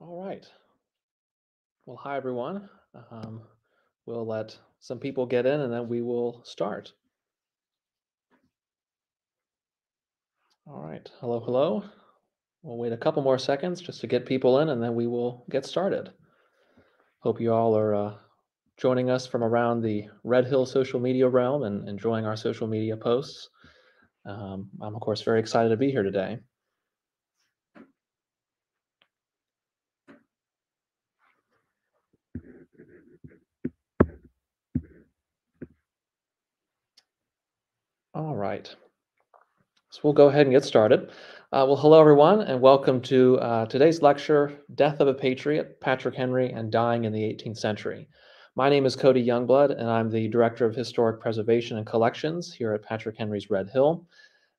All right. Well, hi, everyone. Um, we'll let some people get in and then we will start. All right. Hello, hello. We'll wait a couple more seconds just to get people in and then we will get started. Hope you all are uh, joining us from around the Red Hill social media realm and enjoying our social media posts. Um, I'm, of course, very excited to be here today. All right. So we'll go ahead and get started. Uh, well, hello, everyone, and welcome to uh, today's lecture, Death of a Patriot, Patrick Henry and Dying in the 18th Century. My name is Cody Youngblood, and I'm the Director of Historic Preservation and Collections here at Patrick Henry's Red Hill.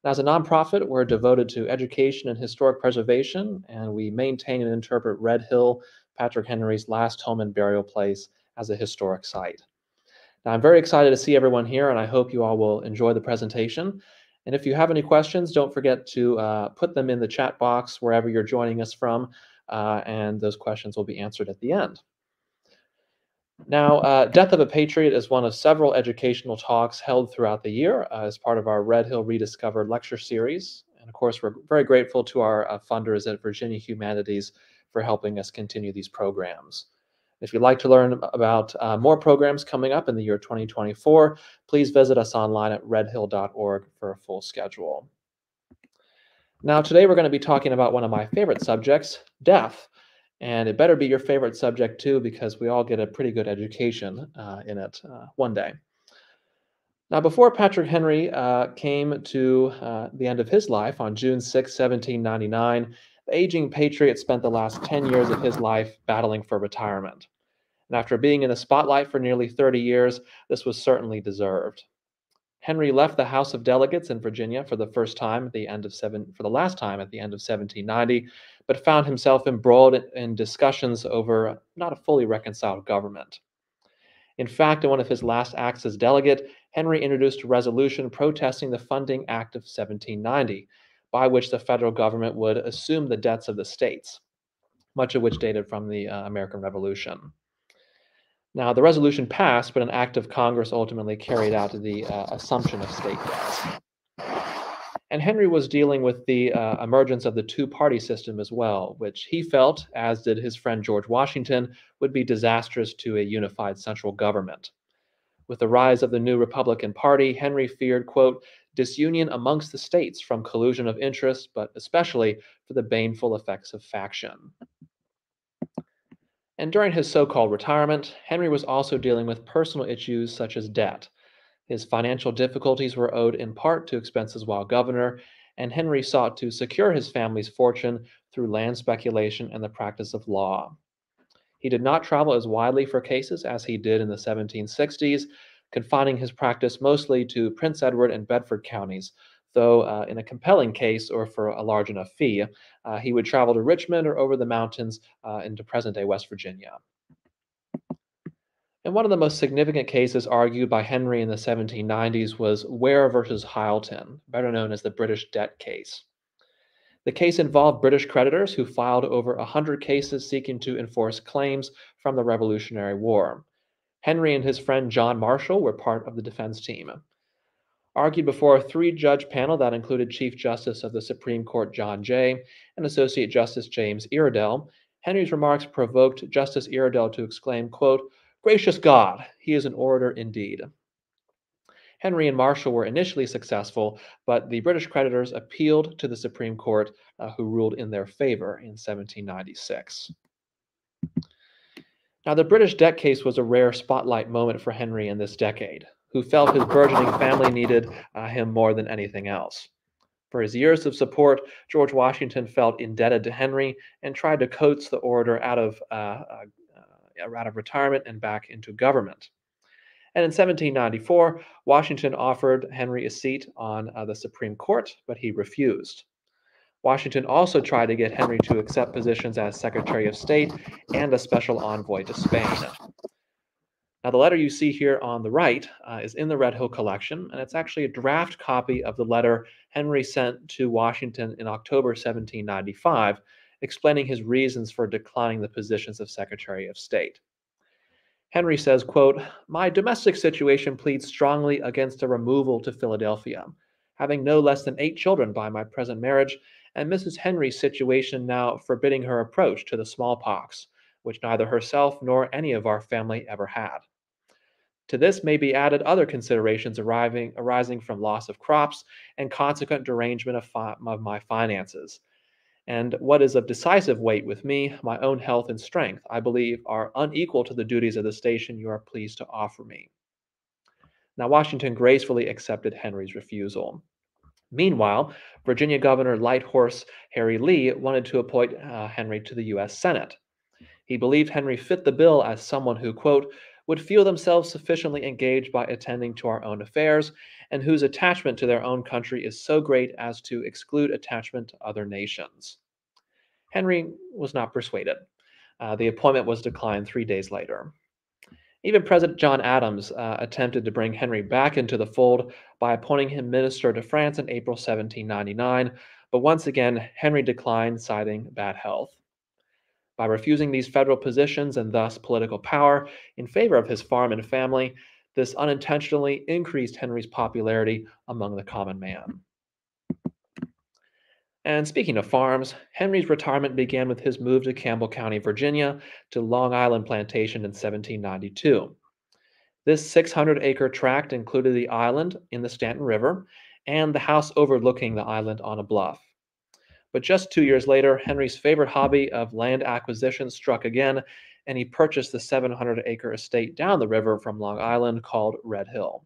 As a nonprofit, we're devoted to education and historic preservation, and we maintain and interpret Red Hill, Patrick Henry's last home and burial place, as a historic site. Now, I'm very excited to see everyone here, and I hope you all will enjoy the presentation. And if you have any questions, don't forget to uh, put them in the chat box wherever you're joining us from, uh, and those questions will be answered at the end. Now, uh, Death of a Patriot is one of several educational talks held throughout the year uh, as part of our Red Hill Rediscovered lecture series. And of course, we're very grateful to our uh, funders at Virginia Humanities for helping us continue these programs. If you'd like to learn about uh, more programs coming up in the year 2024, please visit us online at redhill.org for a full schedule. Now, today we're going to be talking about one of my favorite subjects, death. And it better be your favorite subject too, because we all get a pretty good education uh, in it uh, one day. Now, before Patrick Henry uh, came to uh, the end of his life on June 6, 1799, the aging patriot spent the last 10 years of his life battling for retirement. And after being in the spotlight for nearly 30 years, this was certainly deserved. Henry left the House of Delegates in Virginia for the first time at the end of seven, for the last time at the end of 1790, but found himself embroiled in discussions over not a fully reconciled government. In fact, in one of his last acts as delegate, Henry introduced a resolution protesting the Funding Act of 1790, by which the federal government would assume the debts of the states, much of which dated from the uh, American Revolution. Now, the resolution passed, but an act of Congress ultimately carried out the uh, assumption of state debts. And Henry was dealing with the uh, emergence of the two party system as well, which he felt, as did his friend George Washington, would be disastrous to a unified central government. With the rise of the new Republican Party, Henry feared, quote, disunion amongst the states from collusion of interests, but especially for the baneful effects of faction. And during his so called retirement, Henry was also dealing with personal issues such as debt. His financial difficulties were owed in part to expenses while governor, and Henry sought to secure his family's fortune through land speculation and the practice of law. He did not travel as widely for cases as he did in the 1760s, confining his practice mostly to Prince Edward and Bedford counties, though uh, in a compelling case or for a large enough fee, uh, he would travel to Richmond or over the mountains uh, into present day West Virginia. And one of the most significant cases argued by Henry in the 1790s was Ware versus Hylton, better known as the British debt case. The case involved British creditors who filed over 100 cases seeking to enforce claims from the Revolutionary War. Henry and his friend John Marshall were part of the defense team. Argued before a three judge panel that included Chief Justice of the Supreme Court John Jay and Associate Justice James Iredell, Henry's remarks provoked Justice Iredell to exclaim, quote, Gracious God, he is an orator indeed. Henry and Marshall were initially successful, but the British creditors appealed to the Supreme Court, uh, who ruled in their favor in 1796. Now, the British debt case was a rare spotlight moment for Henry in this decade, who felt his burgeoning family needed uh, him more than anything else. For his years of support, George Washington felt indebted to Henry and tried to coax the orator out of, uh, uh, out of retirement and back into government. And in 1794, Washington offered Henry a seat on uh, the Supreme Court, but he refused. Washington also tried to get Henry to accept positions as Secretary of State and a special envoy to Spain. Now, the letter you see here on the right uh, is in the Red Hill collection, and it's actually a draft copy of the letter Henry sent to Washington in October 1795, explaining his reasons for declining the positions of Secretary of State. Henry says, quote, My domestic situation pleads strongly against a removal to Philadelphia. Having no less than eight children by my present marriage, and Mrs. Henry's situation now forbidding her approach to the smallpox, which neither herself nor any of our family ever had. To this may be added other considerations arriving, arising from loss of crops and consequent derangement of, fi- of my finances. And what is of decisive weight with me, my own health and strength, I believe, are unequal to the duties of the station you are pleased to offer me. Now, Washington gracefully accepted Henry's refusal. Meanwhile, Virginia Governor Light Horse Harry Lee wanted to appoint uh, Henry to the U.S. Senate. He believed Henry fit the bill as someone who, quote, would feel themselves sufficiently engaged by attending to our own affairs, and whose attachment to their own country is so great as to exclude attachment to other nations. Henry was not persuaded. Uh, the appointment was declined three days later. Even President John Adams uh, attempted to bring Henry back into the fold by appointing him minister to France in April 1799, but once again, Henry declined, citing bad health. By refusing these federal positions and thus political power in favor of his farm and family, this unintentionally increased Henry's popularity among the common man. And speaking of farms, Henry's retirement began with his move to Campbell County, Virginia, to Long Island Plantation in 1792. This 600 acre tract included the island in the Staunton River and the house overlooking the island on a bluff. But just two years later, Henry's favorite hobby of land acquisition struck again, and he purchased the 700 acre estate down the river from Long Island called Red Hill.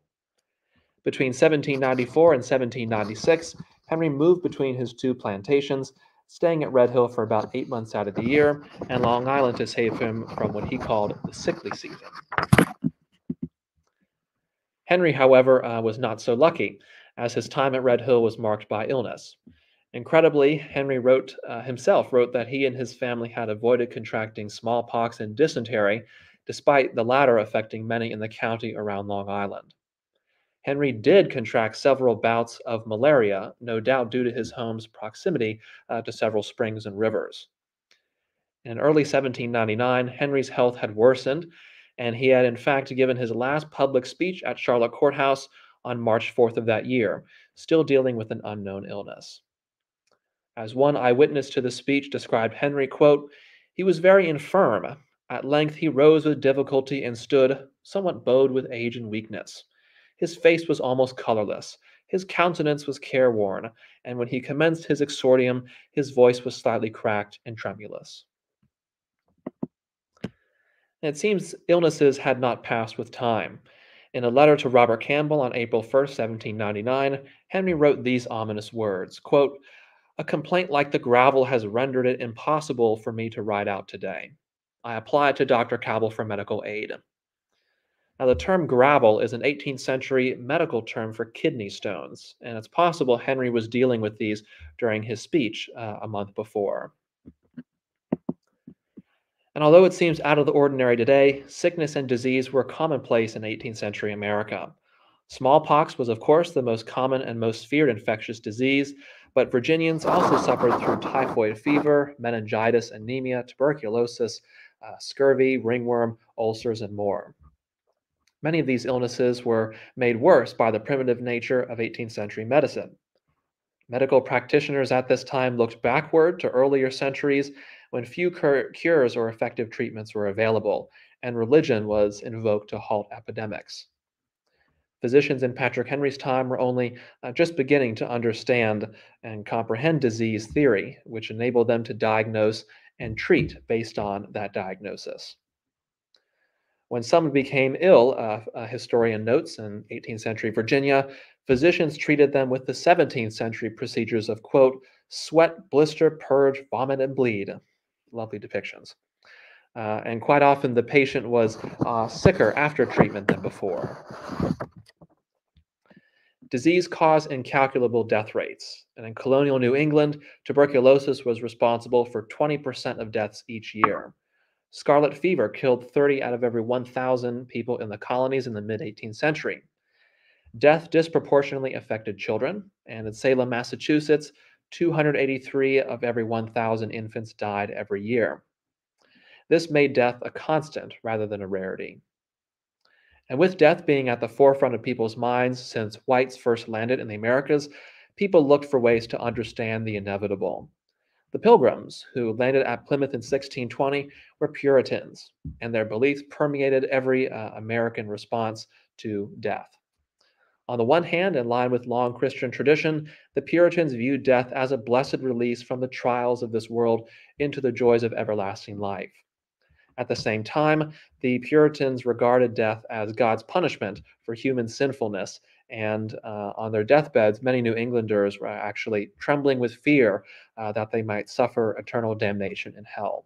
Between 1794 and 1796, Henry moved between his two plantations, staying at Red Hill for about eight months out of the year, and Long Island to save him from what he called the sickly season. Henry, however, uh, was not so lucky, as his time at Red Hill was marked by illness. Incredibly, Henry wrote uh, himself wrote that he and his family had avoided contracting smallpox and dysentery, despite the latter affecting many in the county around Long Island. Henry did contract several bouts of malaria, no doubt due to his home's proximity uh, to several springs and rivers. In early 1799, Henry's health had worsened, and he had in fact given his last public speech at Charlotte Courthouse on March 4th of that year, still dealing with an unknown illness. As one eyewitness to the speech described Henry, quote, he was very infirm. At length he rose with difficulty and stood, somewhat bowed with age and weakness. His face was almost colorless. His countenance was careworn, and when he commenced his exordium, his voice was slightly cracked and tremulous. it seems illnesses had not passed with time. In a letter to Robert Campbell on April 1, 1799, Henry wrote these ominous words quote, a complaint like the gravel has rendered it impossible for me to ride out today. I applied to Dr. Cabell for medical aid. Now, the term gravel is an 18th century medical term for kidney stones, and it's possible Henry was dealing with these during his speech uh, a month before. And although it seems out of the ordinary today, sickness and disease were commonplace in 18th century America. Smallpox was, of course, the most common and most feared infectious disease, but Virginians also suffered through typhoid fever, meningitis, anemia, tuberculosis, uh, scurvy, ringworm, ulcers, and more. Many of these illnesses were made worse by the primitive nature of 18th century medicine. Medical practitioners at this time looked backward to earlier centuries when few cur- cures or effective treatments were available, and religion was invoked to halt epidemics. Physicians in Patrick Henry's time were only uh, just beginning to understand and comprehend disease theory, which enabled them to diagnose and treat based on that diagnosis. When someone became ill, uh, a historian notes in 18th century Virginia, physicians treated them with the 17th century procedures of, quote, sweat, blister, purge, vomit, and bleed. Lovely depictions. Uh, and quite often the patient was uh, sicker after treatment than before. Disease caused incalculable death rates. And in colonial New England, tuberculosis was responsible for 20% of deaths each year. Scarlet fever killed 30 out of every 1,000 people in the colonies in the mid 18th century. Death disproportionately affected children, and in Salem, Massachusetts, 283 of every 1,000 infants died every year. This made death a constant rather than a rarity. And with death being at the forefront of people's minds since whites first landed in the Americas, people looked for ways to understand the inevitable. The Pilgrims, who landed at Plymouth in 1620, were Puritans, and their beliefs permeated every uh, American response to death. On the one hand, in line with long Christian tradition, the Puritans viewed death as a blessed release from the trials of this world into the joys of everlasting life. At the same time, the Puritans regarded death as God's punishment for human sinfulness and uh, on their deathbeds, many New Englanders were actually trembling with fear uh, that they might suffer eternal damnation in hell.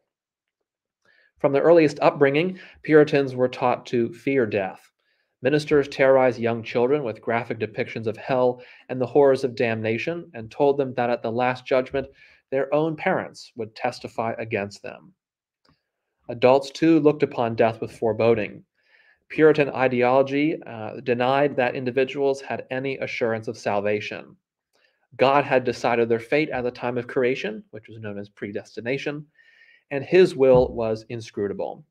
From their earliest upbringing, Puritans were taught to fear death. Ministers terrorized young children with graphic depictions of hell and the horrors of damnation and told them that at the last judgment, their own parents would testify against them. Adults, too, looked upon death with foreboding. Puritan ideology uh, denied that individuals had any assurance of salvation. God had decided their fate at the time of creation, which was known as predestination, and his will was inscrutable.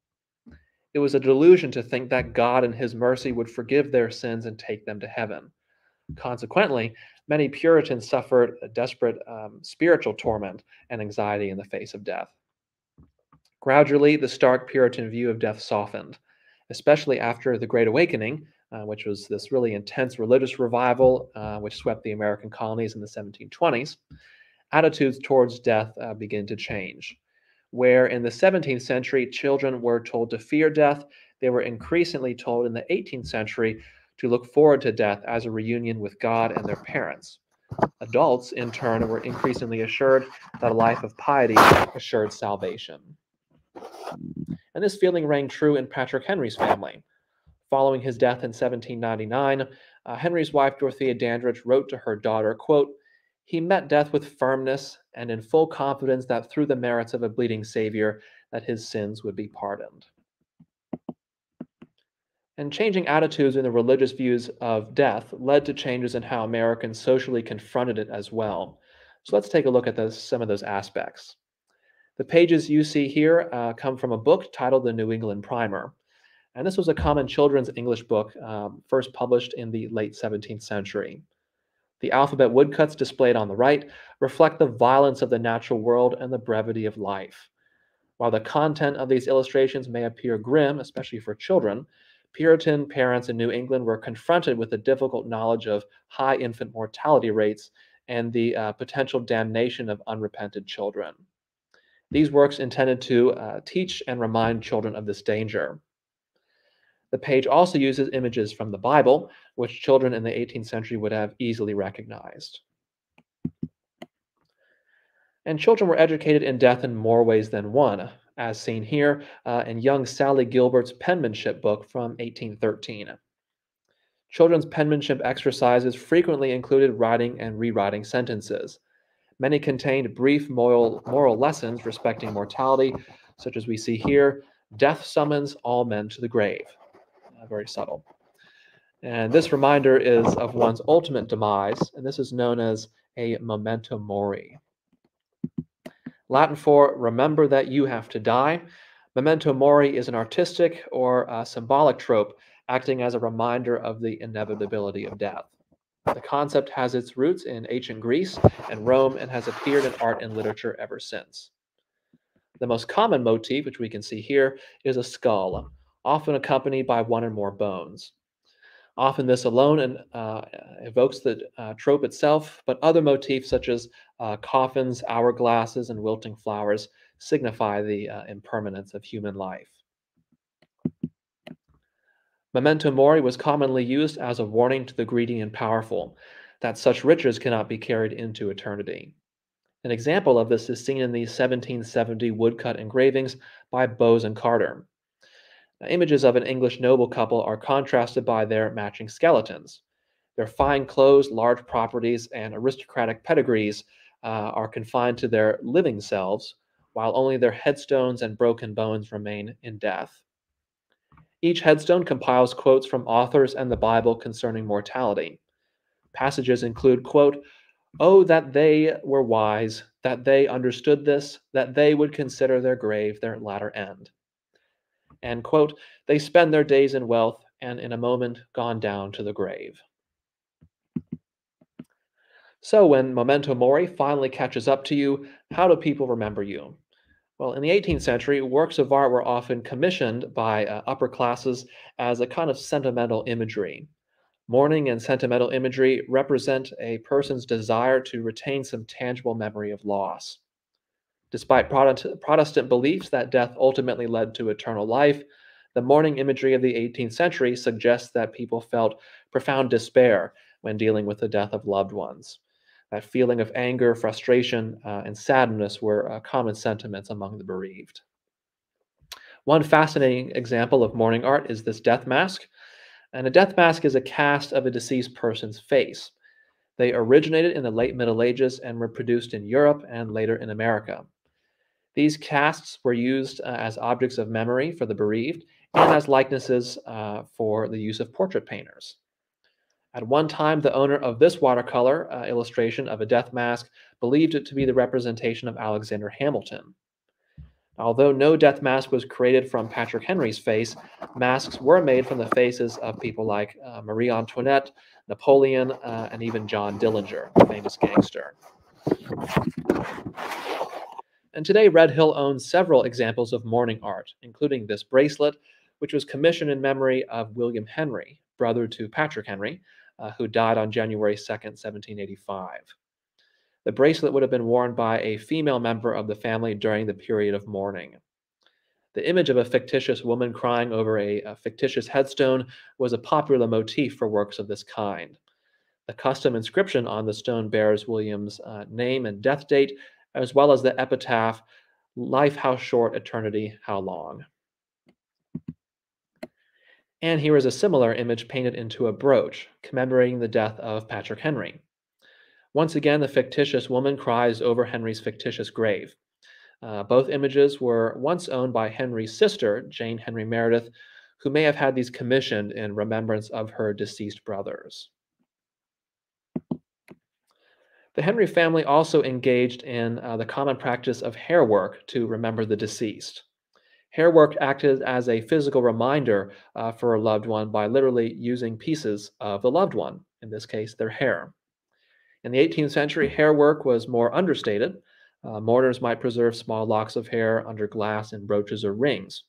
It was a delusion to think that God in his mercy would forgive their sins and take them to heaven. Consequently, many Puritans suffered a desperate um, spiritual torment and anxiety in the face of death. Gradually, the stark Puritan view of death softened especially after the Great Awakening, uh, which was this really intense religious revival uh, which swept the American colonies in the 1720s, attitudes towards death uh, begin to change. Where in the 17th century children were told to fear death, they were increasingly told in the 18th century to look forward to death as a reunion with God and their parents. Adults, in turn, were increasingly assured that a life of piety assured salvation. And this feeling rang true in Patrick Henry's family. Following his death in 1799, uh, Henry's wife Dorothea Dandridge wrote to her daughter, quote, he met death with firmness and in full confidence that through the merits of a bleeding Savior, that his sins would be pardoned. And changing attitudes in the religious views of death led to changes in how Americans socially confronted it as well. So let's take a look at those, some of those aspects. The pages you see here uh, come from a book titled The New England Primer. And this was a common children's English book um, first published in the late 17th century. The alphabet woodcuts displayed on the right reflect the violence of the natural world and the brevity of life. While the content of these illustrations may appear grim, especially for children, Puritan parents in New England were confronted with the difficult knowledge of high infant mortality rates and the uh, potential damnation of unrepented children. These works intended to uh, teach and remind children of this danger. The page also uses images from the Bible, which children in the 18th century would have easily recognized. And children were educated in death in more ways than one, as seen here uh, in young Sally Gilbert's penmanship book from 1813. Children's penmanship exercises frequently included writing and rewriting sentences. Many contained brief moral, moral lessons respecting mortality, such as we see here death summons all men to the grave. Uh, very subtle. And this reminder is of one's ultimate demise, and this is known as a memento mori. Latin for remember that you have to die. Memento mori is an artistic or symbolic trope acting as a reminder of the inevitability of death. The concept has its roots in ancient Greece and Rome and has appeared in art and literature ever since. The most common motif, which we can see here, is a skull, often accompanied by one or more bones. Often this alone uh, evokes the uh, trope itself, but other motifs such as uh, coffins, hourglasses, and wilting flowers signify the uh, impermanence of human life. Memento mori was commonly used as a warning to the greedy and powerful that such riches cannot be carried into eternity. An example of this is seen in the 1770 woodcut engravings by Bowes and Carter. Now, images of an English noble couple are contrasted by their matching skeletons. Their fine clothes, large properties, and aristocratic pedigrees uh, are confined to their living selves, while only their headstones and broken bones remain in death. Each headstone compiles quotes from authors and the Bible concerning mortality. Passages include, quote, Oh, that they were wise, that they understood this, that they would consider their grave their latter end. And, quote, They spend their days in wealth, and in a moment gone down to the grave. So, when memento mori finally catches up to you, how do people remember you? Well, in the 18th century, works of art were often commissioned by uh, upper classes as a kind of sentimental imagery. Mourning and sentimental imagery represent a person's desire to retain some tangible memory of loss. Despite Protestant beliefs that death ultimately led to eternal life, the mourning imagery of the 18th century suggests that people felt profound despair when dealing with the death of loved ones. That feeling of anger, frustration, uh, and sadness were uh, common sentiments among the bereaved. One fascinating example of mourning art is this death mask, and a death mask is a cast of a deceased person's face. They originated in the late Middle Ages and were produced in Europe and later in America. These casts were used uh, as objects of memory for the bereaved and as likenesses uh, for the use of portrait painters. At one time, the owner of this watercolor uh, illustration of a death mask believed it to be the representation of Alexander Hamilton. Although no death mask was created from Patrick Henry's face, masks were made from the faces of people like uh, Marie Antoinette, Napoleon, uh, and even John Dillinger, the famous gangster. And today, Red Hill owns several examples of mourning art, including this bracelet, which was commissioned in memory of William Henry, brother to Patrick Henry, uh, who died on January 2nd, 1785. The bracelet would have been worn by a female member of the family during the period of mourning. The image of a fictitious woman crying over a, a, fictitious headstone was a popular motif for works of this kind. The custom inscription on the stone bears William's uh, name and death date, as well as the epitaph, Life how short, eternity how long. And here is a similar image painted into a brooch, commemorating the death of Patrick Henry. Once again, the fictitious woman cries over Henry's fictitious grave. Uh, both images were once owned by Henry's sister, Jane Henry Meredith, who may have had these commissioned in remembrance of her deceased brothers. The Henry family also engaged in uh, the common practice of hair work to remember the deceased. Hair work acted as a physical reminder uh, for a loved one by literally using pieces of the loved one, in this case, their hair. In the 18th century, hair work was more understated. Uh, mourners might preserve small locks of hair under glass in brooches or rings.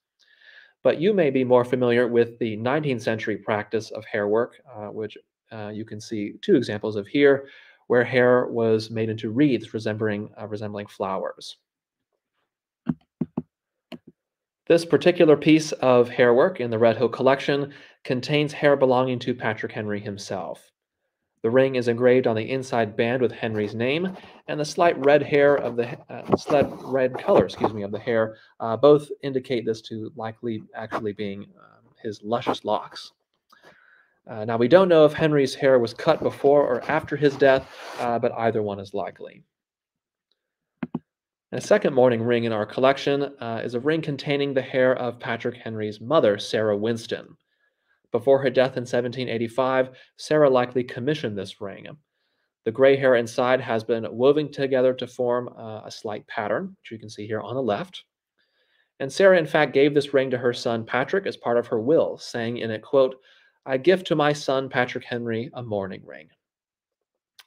But you may be more familiar with the 19th century practice of hair work, uh, which uh, you can see two examples of here, where hair was made into wreaths resembling, uh, resembling flowers. This particular piece of hair work in the Red Hill collection contains hair belonging to Patrick Henry himself. The ring is engraved on the inside band with Henry's name, and the slight red hair of the uh, slight red color, excuse me, of the hair, uh, both indicate this to likely actually being uh, his luscious locks. Uh, now we don't know if Henry's hair was cut before or after his death, uh, but either one is likely. And a second mourning ring in our collection uh, is a ring containing the hair of Patrick Henry's mother, Sarah Winston. Before her death in 1785, Sarah likely commissioned this ring. The gray hair inside has been woven together to form uh, a slight pattern, which you can see here on the left. And Sarah, in fact, gave this ring to her son Patrick as part of her will, saying in it, quote, I give to my son Patrick Henry a mourning ring.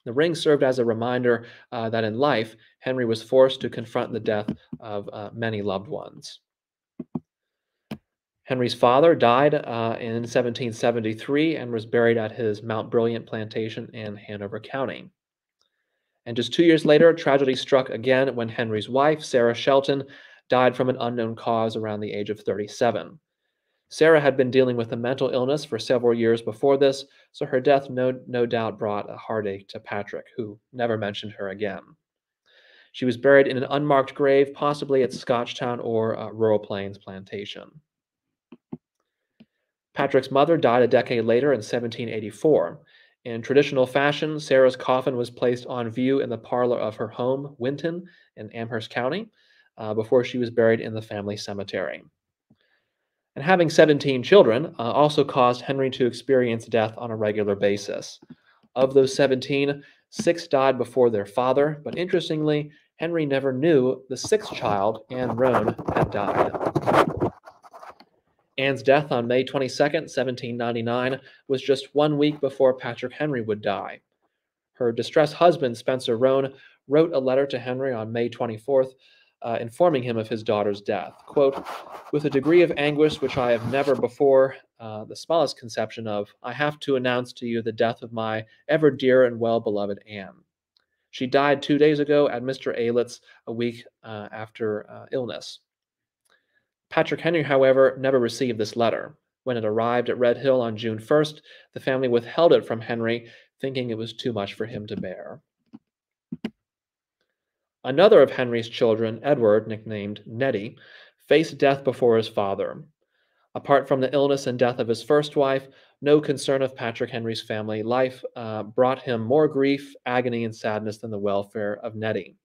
The ring served as a reminder uh, that in life, Henry was forced to confront the death of uh, many loved ones. Henry's father died uh, in 1773 and was buried at his Mount Brilliant plantation in Hanover County. And just two years later, tragedy struck again when Henry's wife, Sarah Shelton, died from an unknown cause around the age of 37. Sarah had been dealing with a mental illness for several years before this, so her death no, no doubt brought a heartache to Patrick, who never mentioned her again. She was buried in an unmarked grave, possibly at Scotchtown or uh, Rural Plains Plantation. Patrick's mother died a decade later in 1784. In traditional fashion, Sarah's coffin was placed on view in the parlor of her home, Winton, in Amherst County. uh, before she was buried in the family cemetery. And having 17 children uh, also caused Henry to experience death on a regular basis. Of those 17, six died before their father, but interestingly, Henry never knew the sixth child, Anne Roane, had died. Anne's death on May 22, 1799, was just one week before Patrick Henry would die. Her distressed husband, Spencer Roane, wrote a letter to Henry on May 24th, uh, informing him of his daughter's death. Quote, with a degree of anguish which I have never before uh, the smallest conception of, I have to announce to you the death of my ever dear and well beloved Anne. She died two days ago at Mr. Aylett's a week uh, after uh, illness. Patrick Henry, however, never received this letter. When it arrived at Red Hill on June 1st, the family withheld it from Henry, thinking it was too much for him to bear. Another of Henry's children, Edward, nicknamed Neddy, faced death before his father. Apart from the illness and death of his first wife, no concern of Patrick Henry's family life uh, brought him more grief, agony, and sadness than the welfare of Neddy.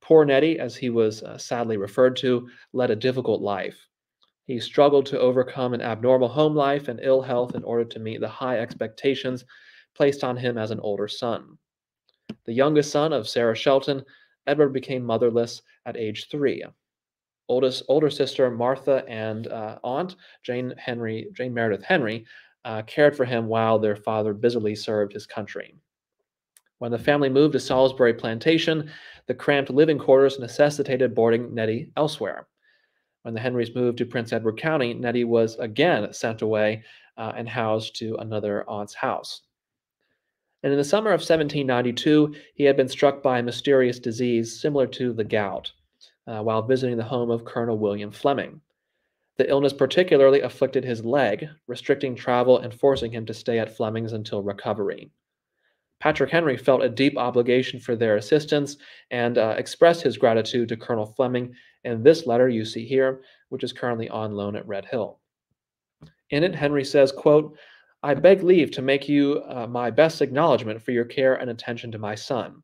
Poor Neddy, as he was uh, sadly referred to, led a difficult life. He struggled to overcome an abnormal home life and ill health in order to meet the high expectations placed on him as an older son. The youngest son of Sarah Shelton, Edward became motherless at age three. Oldest older sister Martha and uh, aunt Jane Henry Jane Meredith Henry uh, cared for him while their father busily served his country. When the family moved to Salisbury Plantation, the cramped living quarters necessitated boarding Neddy elsewhere. When the Henrys moved to Prince Edward County, Neddy was again sent away uh, and housed to another aunt's house. And in the summer of 1792, he had been struck by a mysterious disease similar to the gout uh, while visiting the home of Colonel William Fleming. The illness particularly afflicted his leg, restricting travel and forcing him to stay at Fleming's until recovery. Patrick Henry felt a deep obligation for their assistance and uh, expressed his gratitude to Colonel Fleming in this letter you see here, which is currently on loan at Red Hill. In it, Henry says, quote, I beg leave to make you uh, my best acknowledgement for your care and attention to my son.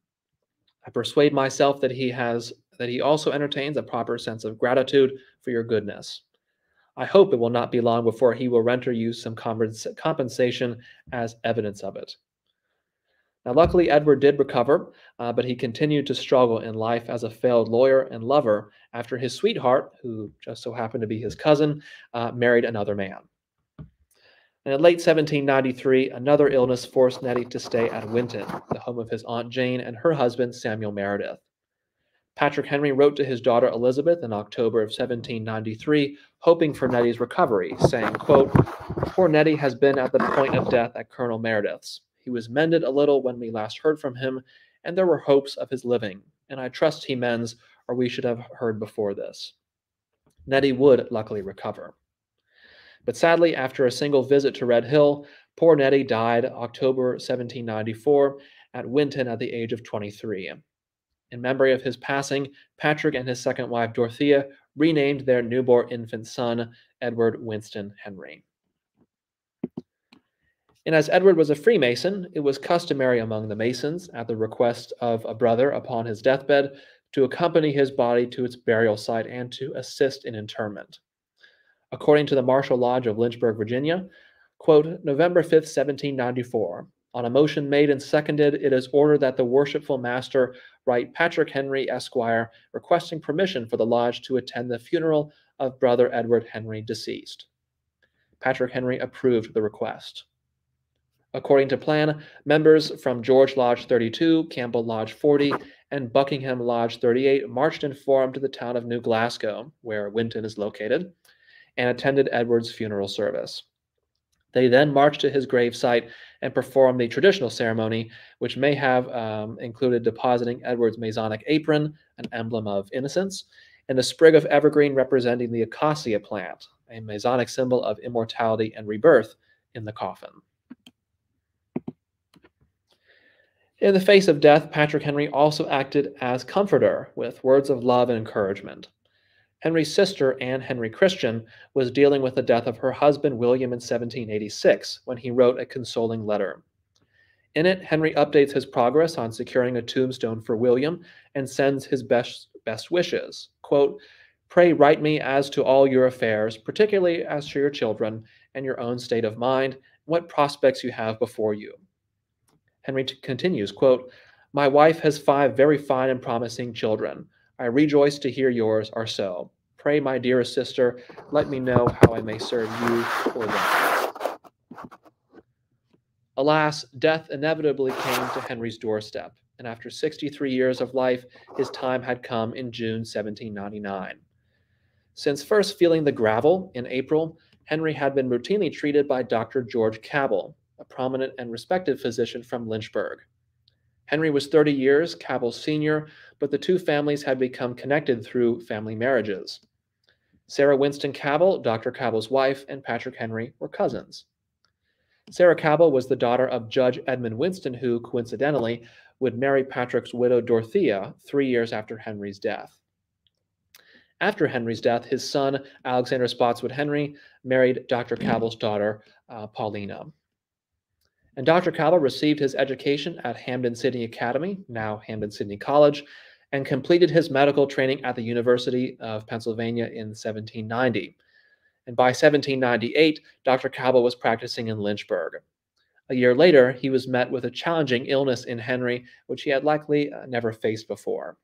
I persuade myself that he has that he also entertains a proper sense of gratitude for your goodness. I hope it will not be long before he will render you some compensation as evidence of it. Now, luckily, Edward did recover, uh, but he continued to struggle in life as a failed lawyer and lover after his sweetheart, who just so happened to be his cousin, uh, married another man. And in late 1793, another illness forced Neddy to stay at Winton, the home of his Aunt Jane and her husband, Samuel Meredith. Patrick Henry wrote to his daughter Elizabeth in October of 1793, hoping for Neddy's recovery, saying, quote, Poor Neddy has been at the point of death at Colonel Meredith's. He was mended a little when we last heard from him, and there were hopes of his living, and I trust he mends, or we should have heard before this. Nettie would luckily recover. But sadly, after a single visit to Red Hill, poor Neddy died October 1794 at Winton at the age of 23. In memory of his passing, Patrick and his second wife Dorothea renamed their newborn infant son Edward Winston Henry. And as Edward was a Freemason, it was customary among the Masons, at the request of a brother upon his deathbed, to accompany his body to its burial site and to assist in interment. According to the Marshall Lodge of Lynchburg, Virginia, quote, November 5th, 1794, on a motion made and seconded, it is ordered that the worshipful master write Patrick Henry, Esquire, requesting permission for the lodge to attend the funeral of brother Edward Henry, deceased. Patrick Henry approved the request. According to plan, members from George Lodge 32, Campbell Lodge 40, and Buckingham Lodge 38 marched in form to the town of New Glasgow, where Winton is located, and attended Edward's funeral service. They then marched to his gravesite and performed the traditional ceremony, which may have um, included depositing Edward's Masonic apron, an emblem of innocence, and a sprig of evergreen representing the acacia plant, a Masonic symbol of immortality and rebirth, in the coffin. In the face of death, Patrick Henry also acted as comforter with words of love and encouragement. Henry's sister, Anne Henry Christian, was dealing with the death of her husband William in 1786 when he wrote a consoling letter. In it, Henry updates his progress on securing a tombstone for William and sends his best, best wishes. quote, Pray write me as to all your affairs, particularly as to your children and your own state of mind, what prospects you have before you. Henry continues, quote, My wife has five very fine and promising children. I rejoice to hear yours are so. Pray, my dearest sister, let me know how I may serve you or them. Alas, death inevitably came to Henry's doorstep, and after 63 years of life, his time had come in June 1799. Since first feeling the gravel in April, Henry had been routinely treated by Dr. George Cabell, a prominent and respected physician from Lynchburg. Henry was 30 years Cabell's senior, but the two families had become connected through family marriages. Sarah Winston Cabell, Dr. Cabell's wife, and Patrick Henry were cousins. Sarah Cabell was the daughter of Judge Edmund Winston, who, coincidentally, would marry Patrick's widow Dorothea three years after Henry's death. After Henry's death, his son, Alexander Spotswood Henry, married Dr. Cabell's daughter, uh, Paulina. And Dr. Cabell received his education at Hampden-Sydney Academy, now Hampden-Sydney College, and completed his medical training at the University of Pennsylvania in 1790. And by 1798, Dr. Cabell was practicing in Lynchburg. A year later, he was met with a challenging illness in Henry, which he had likely uh, never faced before.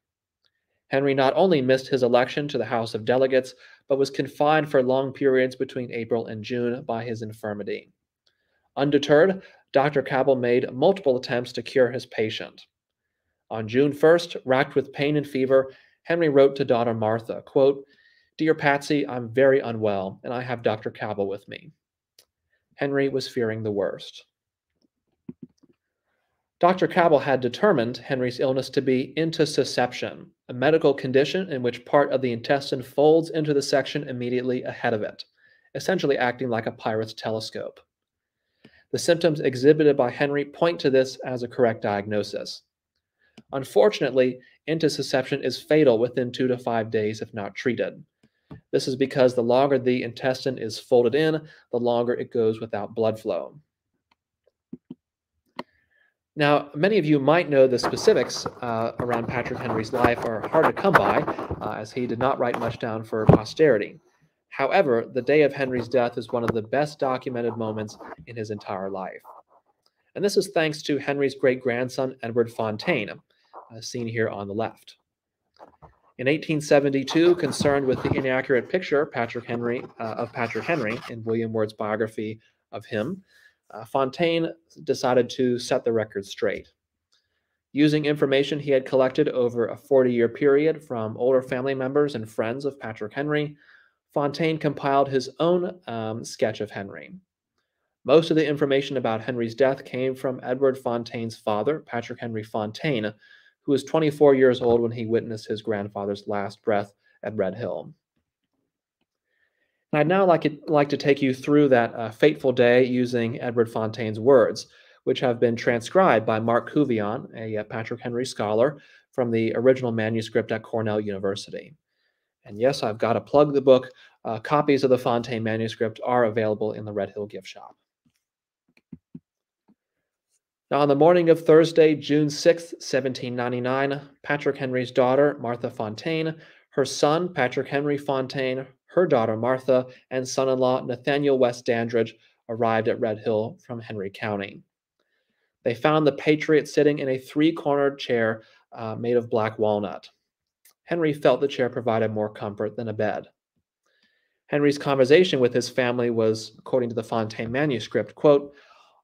Henry not only missed his election to the House of Delegates, but was confined for long periods between April and June by his infirmity. Undeterred, Dr. Cabell made multiple attempts to cure his patient. On June 1st, racked with pain and fever, Henry wrote to daughter Martha, quote, Dear Patsy, I'm very unwell, and I have Dr. Cabell with me. Henry was fearing the worst. Dr. Cabell had determined Henry's illness to be intussusception, a medical condition in which part of the intestine folds into the section immediately ahead of it, essentially acting like a pirate's telescope. The symptoms exhibited by Henry point to this as a correct diagnosis. Unfortunately, intussusception is fatal within two to five days if not treated. This is because the longer the intestine is folded in, the longer it goes without blood flow. Now, many of you might know the specifics uh, around Patrick Henry's life are hard to come by, uh, as he did not write much down for posterity. However, the day of Henry's death is one of the best documented moments in his entire life. And this is thanks to Henry's great grandson, Edward Fontaine, uh, seen here on the left. In 1872, concerned with the inaccurate picture Patrick Henry uh, of Patrick Henry in William Wirt's biography of him, uh, Fontaine decided to set the record straight. Using information he had collected over a 40 year period from older family members and friends of Patrick Henry, Fontaine compiled his own um, sketch of Henry. Most of the information about Henry's death came from Edward Fontaine's father, Patrick Henry Fontaine, who was 24 years old when he witnessed his grandfather's last breath at Red Hill. And I'd now like, it, like to take you through that uh, fateful day using Edward Fontaine's words, which have been transcribed by Mark Couvillon, a, a uh, Patrick Henry scholar, from the original manuscript at Cornell University. And yes, I've got to plug the book. Uh, copies of the Fontaine manuscript are available in the Red Hill gift shop. Now, on the morning of Thursday, June 6, 1799, Patrick Henry's daughter, Martha Fontaine, her son, Patrick Henry Fontaine, her daughter Martha, and son in law Nathaniel West Dandridge arrived at Red Hill from Henry County. They found the patriot sitting in a three cornered chair uh, made of black walnut. Henry felt the chair provided more comfort than a bed. Henry's conversation with his family was, according to the Fontaine manuscript, quote,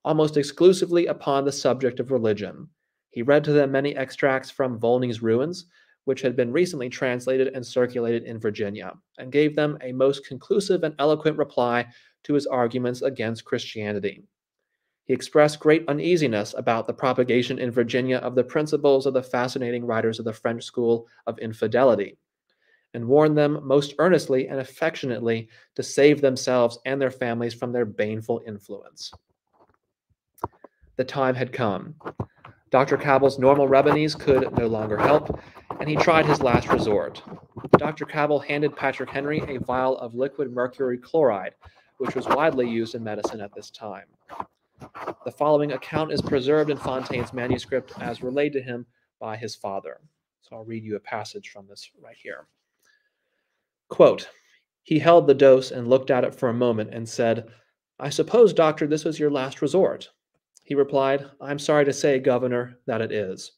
almost exclusively upon the subject of religion. He read to them many extracts from Volney's Ruins, which had been recently translated and circulated in Virginia, and gave them a most conclusive and eloquent reply to his arguments against Christianity. He expressed great uneasiness about the propagation in Virginia of the principles of the fascinating writers of the French school of infidelity, and warned them most earnestly and affectionately to save themselves and their families from their baneful influence. The time had come. Dr. Cabell's normal remedies could no longer help, and he tried his last resort. Dr. Cabell handed Patrick Henry a vial of liquid mercury chloride, which was widely used in medicine at this time. The following account is preserved in Fontaine's manuscript as relayed to him by his father. So I'll read you a passage from this right here. Quote, he held the dose and looked at it for a moment and said, I suppose, doctor, this was your last resort. He replied, I'm sorry to say, governor, that it is.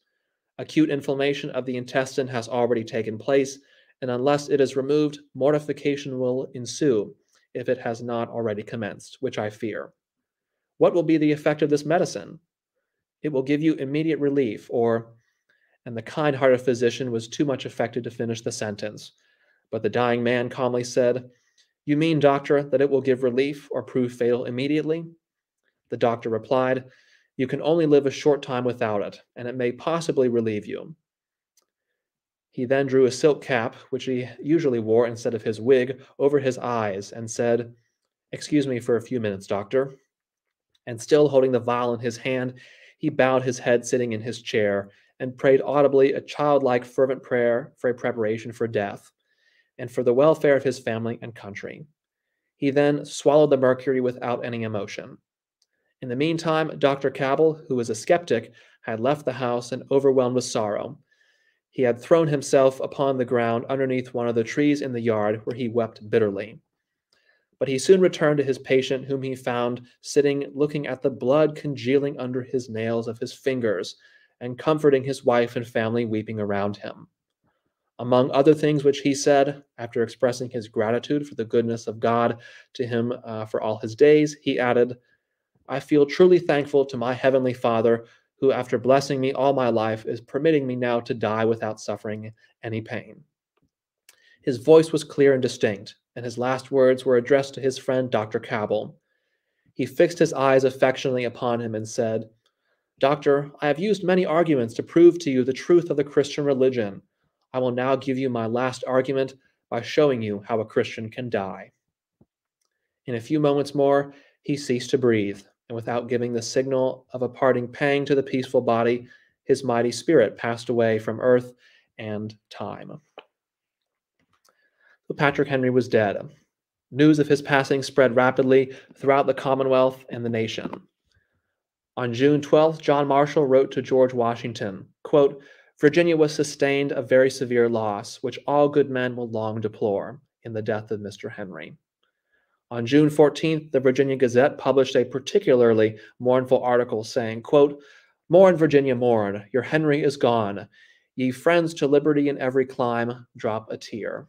Acute inflammation of the intestine has already taken place, and unless it is removed, mortification will ensue if it has not already commenced, which I fear. What will be the effect of this medicine? It will give you immediate relief, or, and the kind hearted physician was too much affected to finish the sentence. But the dying man calmly said, You mean, doctor, that it will give relief or prove fatal immediately? The doctor replied, You can only live a short time without it, and it may possibly relieve you. He then drew a silk cap, which he usually wore instead of his wig, over his eyes and said, Excuse me for a few minutes, doctor. And still holding the vial in his hand, he bowed his head sitting in his chair and prayed audibly a childlike, fervent prayer for a preparation for death and for the welfare of his family and country. He then swallowed the mercury without any emotion. In the meantime, Dr. Cabell, who was a skeptic, had left the house and overwhelmed with sorrow. He had thrown himself upon the ground underneath one of the trees in the yard, where he wept bitterly. But he soon returned to his patient, whom he found sitting looking at the blood congealing under his nails of his fingers, and comforting his wife and family weeping around him. Among other things which he said, after expressing his gratitude for the goodness of God to him uh, for all his days, he added, I feel truly thankful to my Heavenly Father, who, after blessing me all my life, is permitting me now to die without suffering any pain. His voice was clear and distinct, and his last words were addressed to his friend Dr. Cabell. He fixed his eyes affectionately upon him and said, Doctor, I have used many arguments to prove to you the truth of the Christian religion. I will now give you my last argument by showing you how a Christian can die. In a few moments more, he ceased to breathe, and without giving the signal of a parting pang to the peaceful body, his mighty spirit passed away from earth and time. Patrick Henry was dead. News of his passing spread rapidly throughout the Commonwealth and the nation. On June 12th, John Marshall wrote to George Washington, quote, Virginia was sustained a very severe loss, which all good men will long deplore, in the death of Mr. Henry. On June 14th, the Virginia Gazette published a particularly mournful article saying, quote, Mourn, Virginia, mourn, your Henry is gone. Ye friends to liberty in every clime, drop a tear.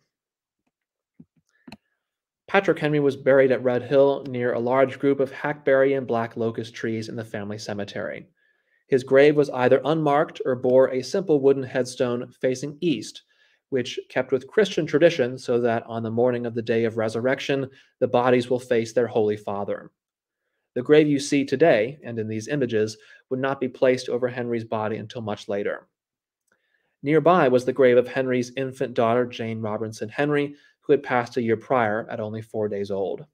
Patrick Henry was buried at Red Hill near a large group of hackberry and black locust trees in the family cemetery. His grave was either unmarked or bore a simple wooden headstone facing east, which kept with Christian tradition so that on the morning of the day of resurrection, the bodies will face their Holy Father. The grave you see today, and in these images, would not be placed over Henry's body until much later. Nearby was the grave of Henry's infant daughter, Jane Robinson Henry, who had passed a year prior at only four days old.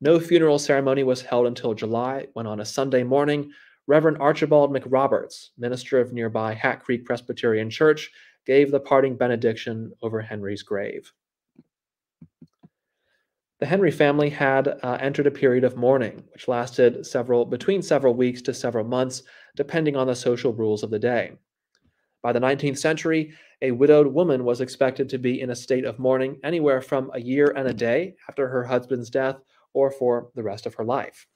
No funeral ceremony was held until July, when on a Sunday morning, Reverend Archibald McRoberts, minister of nearby Hat Creek Presbyterian Church, gave the parting benediction over Henry's grave. The Henry family had uh, entered a period of mourning, which lasted several between several weeks to several months, depending on the social rules of the day. By the 19th century, a widowed woman was expected to be in a state of mourning anywhere from a year and a day after her husband's death or for the rest of her life.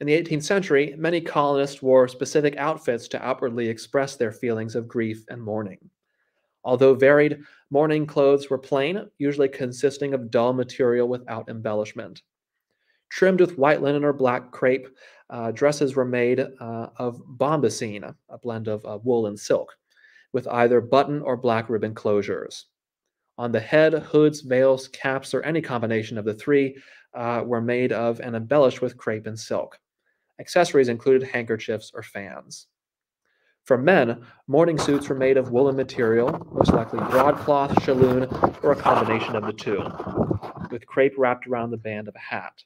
In the 18th century, many colonists wore specific outfits to outwardly express their feelings of grief and mourning. Although varied, mourning clothes were plain, usually consisting of dull material without embellishment. Trimmed with white linen or black crepe, uh, dresses were made uh, of bombasine, a blend of uh, wool and silk, with either button or black ribbon closures. On the head, hoods, veils, caps, or any combination of the three uh, were made of and embellished with crepe and silk. Accessories included handkerchiefs or fans. For men, mourning suits were made of woolen material, most likely broadcloth, shalloon, or a combination of the two, with crepe wrapped around the band of a hat.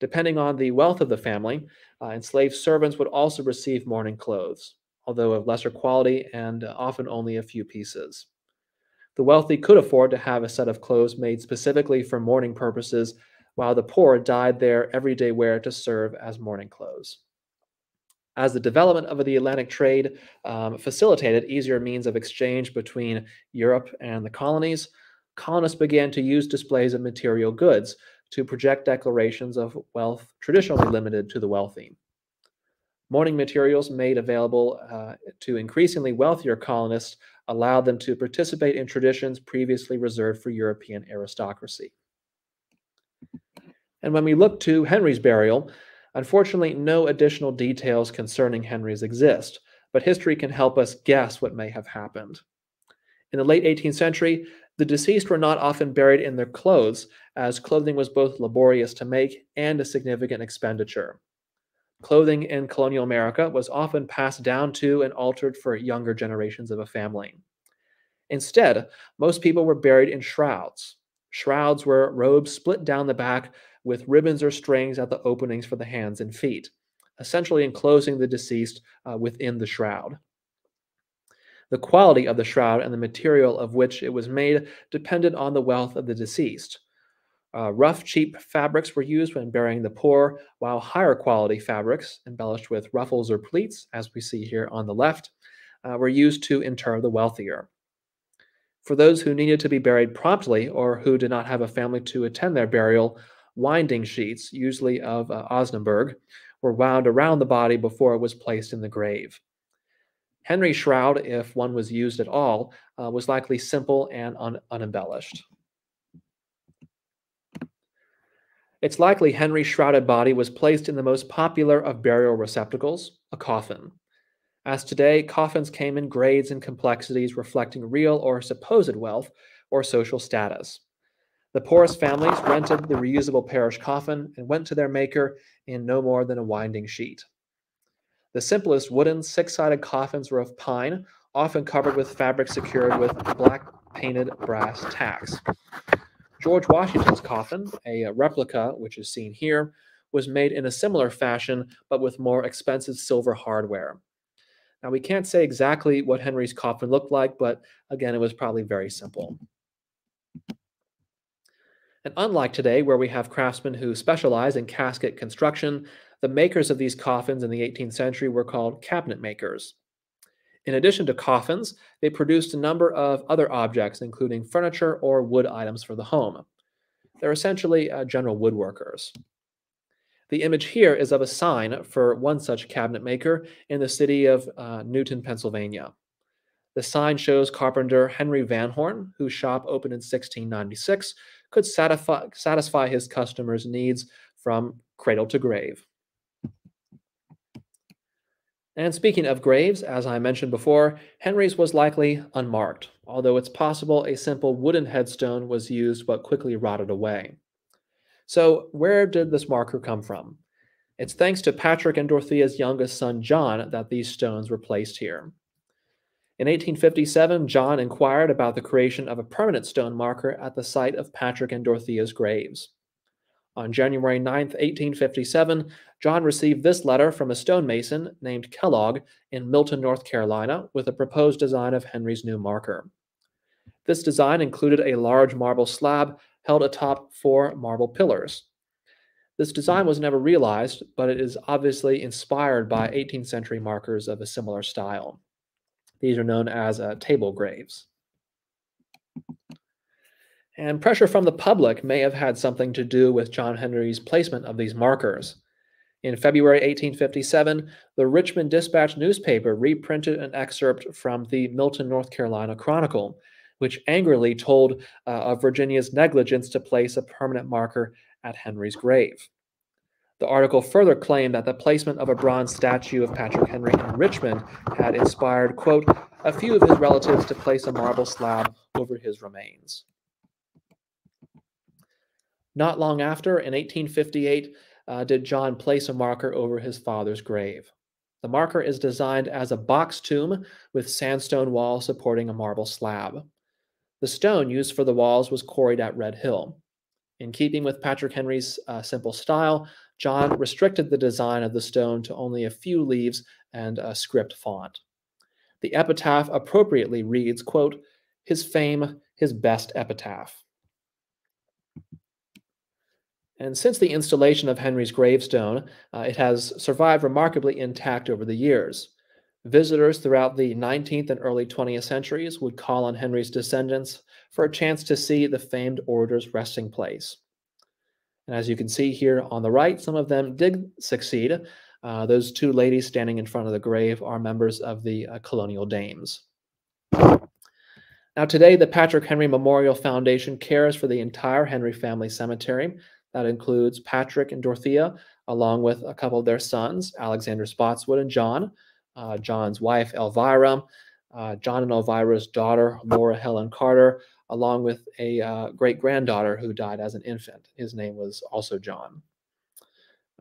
Depending on the wealth of the family, uh, enslaved servants would also receive mourning clothes, although of lesser quality and often only a few pieces. The wealthy could afford to have a set of clothes made specifically for mourning purposes, while the poor dyed their everyday wear to serve as mourning clothes. As the development of the Atlantic trade um, facilitated easier means of exchange between Europe and the colonies, colonists began to use displays of material goods to project declarations of wealth traditionally limited to the wealthy. Mourning materials made available uh, to increasingly wealthier colonists allowed them to participate in traditions previously reserved for European aristocracy. And when we look to Henry's burial, unfortunately, no additional details concerning Henry's exist, but history can help us guess what may have happened. In the late 18th century, the deceased were not often buried in their clothes, as clothing was both laborious to make and a significant expenditure. Clothing in colonial America was often passed down to and altered for younger generations of a family. Instead, most people were buried in shrouds. Shrouds were robes split down the back with ribbons or strings at the openings for the hands and feet, essentially enclosing the deceased uh, within the shroud. The quality of the shroud and the material of which it was made depended on the wealth of the deceased. Uh, rough, cheap fabrics were used when burying the poor, while higher quality fabrics, embellished with ruffles or pleats, as we see here on the left, uh, were used to inter the wealthier. For those who needed to be buried promptly or who did not have a family to attend their burial, winding sheets, usually of uh, Osnaburg, were wound around the body before it was placed in the grave. Henry's shroud, if one was used at all, uh, was likely simple and un- unembellished. It's likely Henry's shrouded body was placed in the most popular of burial receptacles, a coffin. As today, coffins came in grades and complexities reflecting real or supposed wealth or social status. The poorest families rented the reusable parish coffin and went to their maker in no more than a winding sheet. The simplest wooden six sided coffins were of pine, often covered with fabric secured with black painted brass tacks. George Washington's coffin, a replica which is seen here, was made in a similar fashion but with more expensive silver hardware. Now, we can't say exactly what Henry's coffin looked like, but again, it was probably very simple. And unlike today, where we have craftsmen who specialize in casket construction, the makers of these coffins in the 18th century were called cabinet makers. In addition to coffins, they produced a number of other objects, including furniture or wood items for the home. They're essentially uh, general woodworkers. The image here is of a sign for one such cabinet maker in the city of uh, Newtown, Pennsylvania. The sign shows carpenter Henry Van Horn, whose shop opened in 1696, could satisfy, satisfy his customers' needs from cradle to grave. And speaking of graves, as I mentioned before, Henry's was likely unmarked, although it's possible a simple wooden headstone was used but quickly rotted away. So, where did this marker come from? It's thanks to Patrick and Dorothea's youngest son, John, that these stones were placed here. In 1857, John inquired about the creation of a permanent stone marker at the site of Patrick and Dorothea's graves. On January 9, 1857, John received this letter from a stonemason named Kellogg in Milton, North Carolina, with a proposed design of Henry's new marker. This design included a large marble slab held atop four marble pillars. This design was never realized, but it is obviously inspired by 18th century markers of a similar style. These are known as uh, table graves. And pressure from the public may have had something to do with John Henry's placement of these markers. In February 1857, the Richmond Dispatch newspaper reprinted an excerpt from the Milton, North Carolina Chronicle, which angrily told uh, of Virginia's negligence to place a permanent marker at Henry's grave. The article further claimed that the placement of a bronze statue of Patrick Henry in Richmond had inspired, quote, a few of his relatives to place a marble slab over his remains. Not long after, in 1858, uh, did John place a marker over his father's grave. The marker is designed as a box tomb with sandstone walls supporting a marble slab. The stone used for the walls was quarried at Red Hill. In keeping with Patrick Henry's uh, simple style, John restricted the design of the stone to only a few leaves and a script font. The epitaph appropriately reads, quote, his fame, his best epitaph. And since the installation of Henry's gravestone, uh, it has survived remarkably intact over the years. Visitors throughout the 19th and early 20th centuries would call on Henry's descendants for a chance to see the famed orator's resting place. And as you can see here on the right, some of them did succeed. Uh, those two ladies standing in front of the grave are members of the uh, colonial dames. Now, today, the Patrick Henry Memorial Foundation cares for the entire Henry family cemetery. That includes Patrick and Dorothea, along with a couple of their sons, Alexander Spotswood and John, uh, John's wife, Elvira, uh, John and Elvira's daughter, Laura Helen Carter, along with a uh, great granddaughter who died as an infant. His name was also John.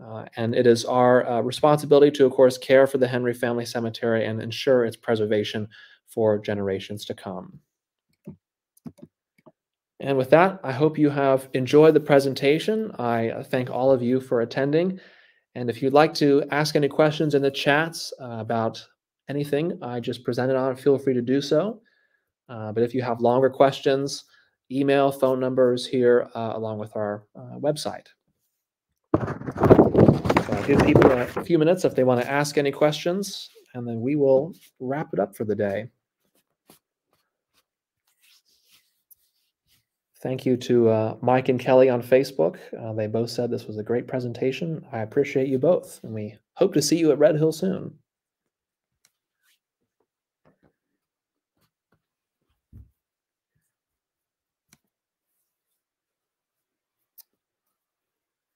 Uh, and it is our uh, responsibility to, of course, care for the Henry Family Cemetery and ensure its preservation for generations to come. And with that, I hope you have enjoyed the presentation. I uh, thank all of you for attending. And if you'd like to ask any questions in the chats uh, about anything I just presented on, feel free to do so. Uh, but if you have longer questions, email, phone numbers here, uh, along with our uh, website. So I'll give people a few minutes if they want to ask any questions, and then we will wrap it up for the day. Thank you to uh, Mike and Kelly on Facebook. Uh, they both said this was a great presentation. I appreciate you both, and we hope to see you at Red Hill soon.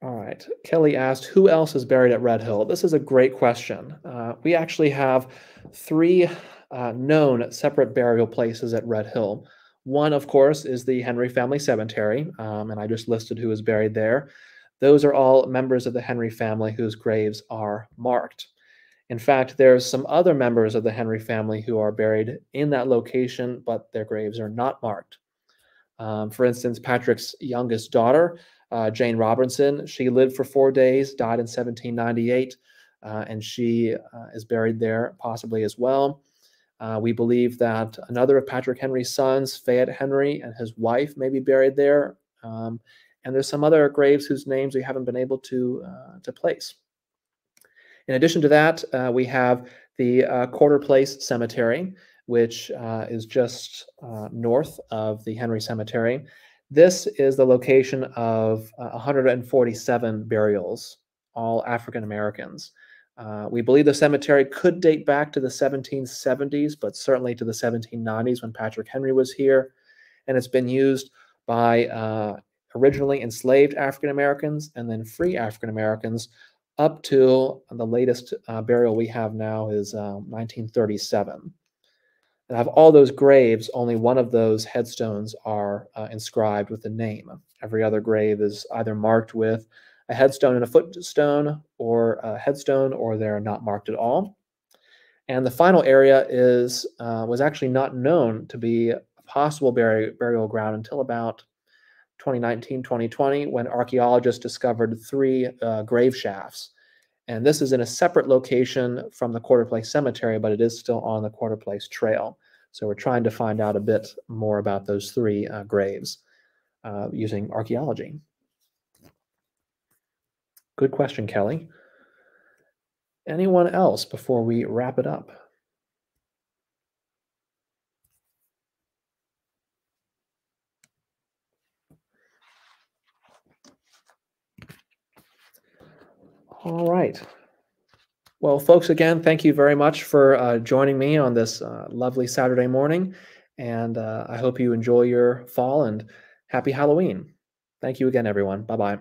All right. Kelly asked, who else is buried at Red Hill? This is a great question. Uh, we actually have three uh, known separate burial places at Red Hill. One, of course, is the Henry Family Cemetery, um, and I just listed who is buried there. Those are all members of the Henry family whose graves are marked. In fact, there's some other members of the Henry family who are buried in that location, but their graves are not marked. Um, for instance, Patrick's youngest daughter, uh, Jane Robinson. She lived for four days, died in 1798, uh, and she uh, is buried there possibly as well. Uh, we believe that another of Patrick Henry's sons, Fayette Henry, and his wife may be buried there. Um, and there's some other graves whose names we haven't been able to, uh, to place. In addition to that, we have the Quarter Place Cemetery, which is just north of the Henry Cemetery. This is the location of uh, 147 burials, all African Americans. Uh, we believe the cemetery could date back to the 1770s, but certainly to the 1790s when Patrick Henry was here. And it's been used by uh, originally enslaved African Americans and then free African Americans up to the latest uh, burial we have now is 1937. And have all those graves, only one of those headstones are uh, inscribed with a name. Every other grave is either marked with a headstone and a footstone, or a headstone, or they're not marked at all. And the final area is uh, was actually not known to be a possible burial, burial ground until about 2019, 2020, when archaeologists discovered three uh, grave shafts and this is in a separate location from the Quarter Place Cemetery, but it is still on the Quarter Place Trail. So we're trying to find out a bit more about those three uh, graves uh, using archaeology. Good question, Kelly. Anyone else before we wrap it up? All right. Well, folks, again, thank you very much for uh, joining me on this uh, lovely Saturday morning. And uh, I hope you enjoy your fall and happy Halloween. Thank you again, everyone. Bye bye.